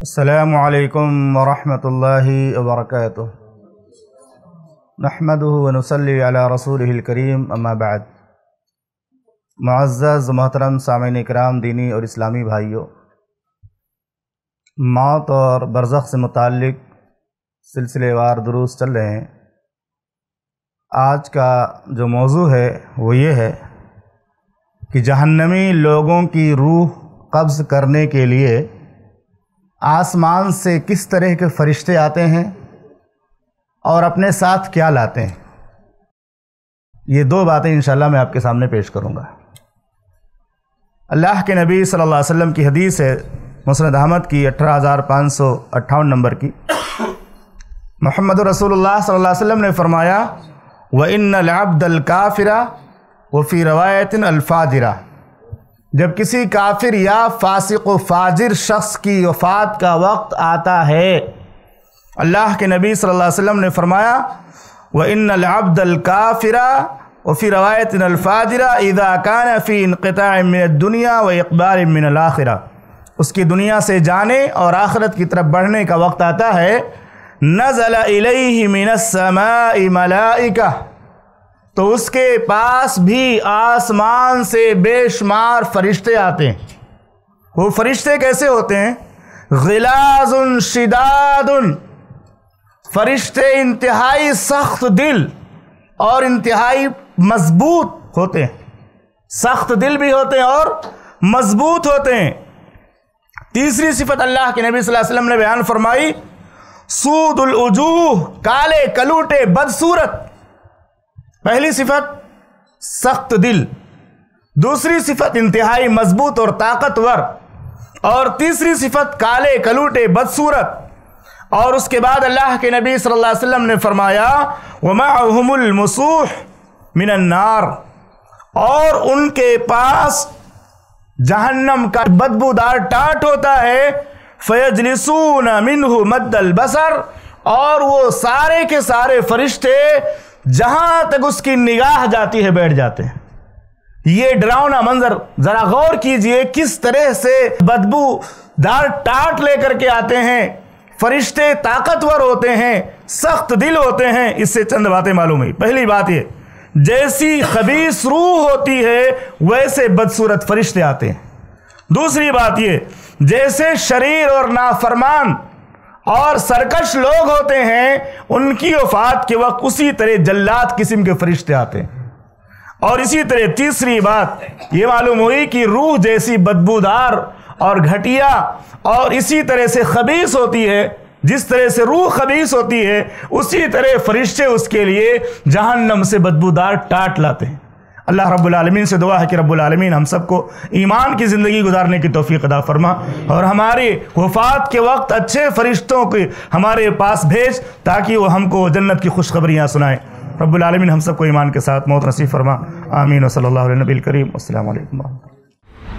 अल्लाम वरहमतुल्लाहि वबरकातुह नहमदुहु व नुसल्ली अला रसूलिहिल करीम अम्मा बाद मुअज़्ज़ज़ मोहतरम सामीन कराम दीनी और इस्लामी भाइयों मौत और बरज़ख से मुतक़ सिलसिलेवार दुरुस्त चल रहे हैं आज का जो मौजू है वो ये है कि जहन्नमी लोगों की रूह कब्ज़ करने के लिए आसमान से किस तरह के फरिश्ते आते हैं और अपने साथ क्या लाते हैं? ये दो बातें इंशाल्लाह मैं आपके सामने पेश करूँगा। अल्लाह के नबी सल्लल्लाहु अलैहि वसल्लम की हदीस है मुसरद अहमद की अठारह हज़ार पाँच सौ अट्ठावन नंबर की। मोहम्मद रसूलुल्लाह सल्लल्लाहु अलैहि वसल्लम ने फरमाया व इन अब्दल काफिरा व फ़ी रवायतिन अल्फ़ाजिरा जब किसी काफिर या फासिक व फाजिर शख्स की वफ़ात का वक्त आता है, अल्लाह के नबी सल्लल्लाहु अलैहि वसल्लम ने फरमाया, व इन अब्दल काफिरा, व फ़ी रवायत अल्फ़ाजिरा इदा कान फ़ी इनक़ामिन दुनिया व इकबार मिन आखिरा. उसकी दुनिया से जाने और आखरत की तरफ़ बढ़ने का वक्त आता है, नज़ल मिनस्समाइ मलाइका। तो उसके पास भी आसमान से बेशुमार फरिश्ते आते हैं। वो फरिश्ते कैसे होते हैं? गिलाजुन शिदादुन। फरिश्ते इंतहाई सख्त दिल और इंतहाई मज़बूत होते हैं। सख्त दिल भी होते हैं और मज़बूत होते हैं। तीसरी सिफत अल्लाह के नबी सल्लल्लाहु अलैहि वसल्लम ने बयान फरमाई, सूदुल उजूह, काले कलूटे बदसूरत। पहली सिफत, सख्त दिल। दूसरी सिफत, इंतहाई मज़बूत और ताकतवर। और तीसरी सिफत, काले कलूटे बदसूरत। और उसके बाद अल्लाह के नबी सल्लल्लाहु अलैहि वसल्लम ने फरमाया वमाहुमुल मसूह मिनन्नार और उनके पास जहन्नम का बदबूदार टाट होता है, फयजलिसून मिनहु मद्दल बसर। और वो सारे के सारे फरिश्ते जहाँ तक उसकी निगाह जाती है, बैठ जाते हैं। ये डरावना मंजर, जरा गौर कीजिए किस तरह से बदबू दार टाट लेकर के आते हैं। फरिश्ते ताकतवर होते हैं, सख्त दिल होते हैं, इससे चंद बातें मालूम हुई। पहली बात ये, जैसी खबीस रूह होती है, वैसे बदसूरत फरिश्ते आते हैं। दूसरी बात ये, जैसे शरीर और नाफरमान और सरकश लोग होते हैं, उनकी वफात के वक्त उसी तरह जल्लाद किस्म के फरिश्ते आते हैं। और इसी तरह तीसरी बात, ये मालूम हुई कि रूह जैसी बदबूदार और घटिया और इसी तरह से खबीस होती है, जिस तरह से रूह खबीस होती है, उसी तरह फरिश्ते उसके लिए जहन्नम से बदबूदार टाट लाते हैं। अल्लाह रब्बुल से दुआ है कि रब्बुल आलमीन हम सबको ईमान की ज़िंदगी गुजारने की तोफ़ी अदा फरमा और हमारी वफ़ात के वक्त अच्छे फरिश्तों के हमारे पास भेज ताकि वो हमको जन्नत की खुशखबरियाँ सुनाएँ। रबालमीन हम सबको ईमान के साथ मौत नसीब फरमा। आमीन। वसल नबी करीम। असल